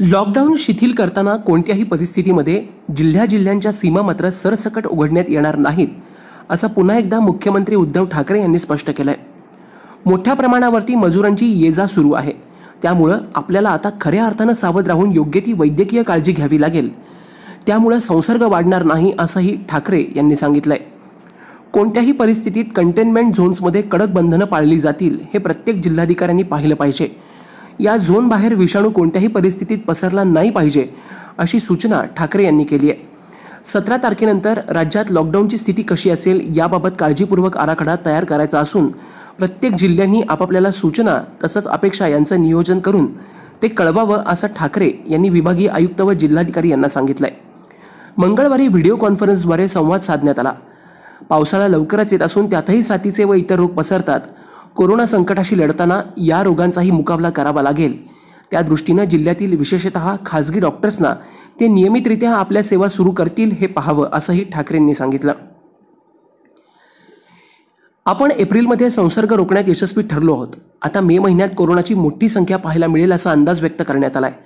Lockdown शिथिल करताना कोणत्याही परिस्थितीमध्ये जिल्ह्या जिल्ह्यांच्या सीमा मात्र सरसकट उघडण्यात येणार नाहीत असं पुन्हा एकदा मुख्यमंत्री उद्धव ठाकरे यांनी स्पष्ट केलंय. मोठ्या प्रमाणावरती मजुरांची ये जा सुरू आहे. त्यामुळं आपल्याला आता खऱ्या अर्थानं सावध राहून योग्य ती वैद्यकीय काळजी घ्यावी लागेल. त्यामुळं संसर्ग वाढणार नाही असंही ठाकरे यांनी सांगितलंय. कोणत्याही परिस्थितीत कंटेनमेंट झोन्समध्ये कडक बंधनं पाळली जातील हे प्रत्येक जिल्हाधिकाऱ्यांनी पाहिलं पाहिजे. या झोनबाहेर विषाणू कोणत्याही परिस्थितीत पसरला नाही पाहिजे अशी सूचना ठाकरे यांनी केली आहे. सतरा तारखेनंतर राज्यात लॉकडाऊनची स्थिती कशी असेल याबाबत काळजीपूर्वक आराखडा तयार करायचा असून प्रत्येक जिल्ह्यांनी आपापल्याला सूचना तसंच अपेक्षा यांचं नियोजन करून ते कळवावं असं ठाकरे यांनी विभागीय आयुक्त व जिल्हाधिकारी यांना सांगितलंय. मंगळवारी व्हिडिओ कॉन्फरन्सद्वारे संवाद साधण्यात आला. पावसाळा लवकरच येत असून त्यातही साथीचे व इतर रोग पसरतात कोरोना संकटाशी लढताना या रोगांचाही मुकाबला करावा लागेल. त्या दृष्टीनं जिल्ह्यातील विशेषतः खाजगी डॉक्टर्सना ते नियमितरित्या आपल्या सेवा सुरू करतील हे पाहावं असंही ठाकरेंनी सांगितलं. आपण एप्रिलमध्ये संसर्ग रोखण्यात यशस्वी ठरलो आहोत. आता मे महिन्यात कोरोनाची मोठी संख्या पाहायला मिळेल असा अंदाज व्यक्त करण्यात आला आहे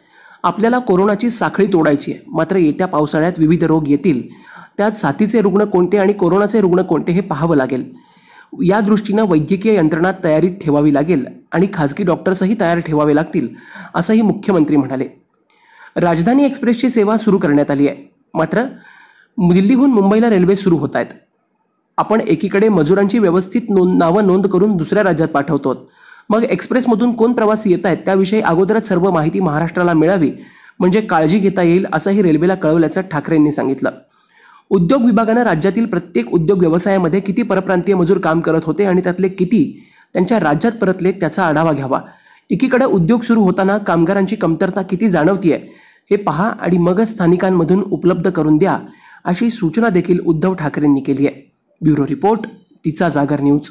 आपल्याला कोरोनाची साखळी तोडायची आहे. मात्र येत्या पावसाळ्यात विविध रोग येतील. त्यात साथीचे रुग्ण कोणते आणि कोरोनाचे रुग्ण कोणते हे पाहावं लागेल. या दृष्टीनं वैद्यकीय यंत्रणा तयारीत ठेवावी लागेल आणि खाजगी डॉक्टर्सही तयार ठेवावे लागतील असंही मुख्यमंत्री म्हणाले. राजधानी एक्सप्रेसची सेवा सुरू करण्यात आली आहे. मात्र दिल्लीहून मुंबईला रेल्वे सुरू होत आहेत. आपण एकीकडे मजुरांची व्यवस्थित नोंद नावं नोंद करून दुसऱ्या राज्यात पाठवतो मग एक्सप्रेसमधून कोण प्रवासी येत आहेत त्याविषयी अगोदरच सर्व माहिती महाराष्ट्राला मिळावी म्हणजे काळजी घेता येईल असंही रेल्वेला कळवल्याचं ठाकरेंनी सांगितलं. उद्योग विभागानं राज्यातील प्रत्येक उद्योग व्यवसायामध्ये किती परप्रांतीय मजूर काम करत होते आणि त्यातले किती त्यांच्या राज्यात परतले त्याचा आढावा घ्यावा. एकीकडे उद्योग सुरू होताना कामगारांची कमतरता किती जाणवतीये हे पहा आणि मगच स्थानिकांमधून उपलब्ध करून द्या अशी सूचना देखील उद्धव ठाकरेंनी केली आहे ब्युरो रिपोर्ट तिचा जागर न्यूज.